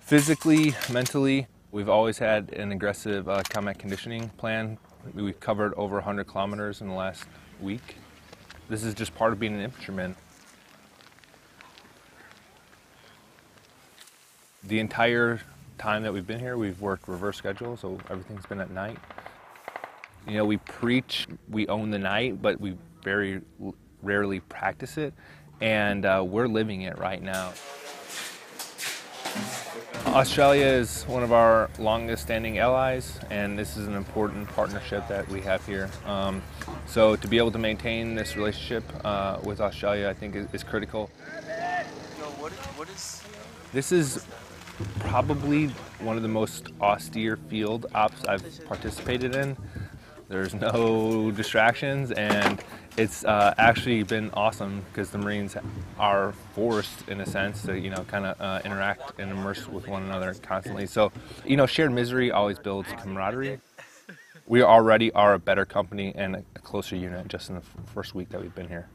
Physically, mentally, we've always had an aggressive uh, combat conditioning plan. We've covered over 100 kilometers in the last week. This is just part of being an infantryman. The entire time that we've been here, we've worked reverse schedule, so everything's been at night. You know, we preach we own the night, but we very rarely practice it, and uh, we're living it right now. Australia is one of our longest standing allies, and this is an important partnership that we have here. Um, so, to be able to maintain this relationship uh, with Australia, I think, is, is critical. Yo, what, what is. This is probably one of the most austere field ops I've participated in. There's no distractions, and it's uh, actually been awesome because the Marines are forced, in a sense, to you know kind of uh, interact and immerse with one another constantly. So, you know, shared misery always builds camaraderie. We already are a better company and a closer unit just in the first week that we've been here.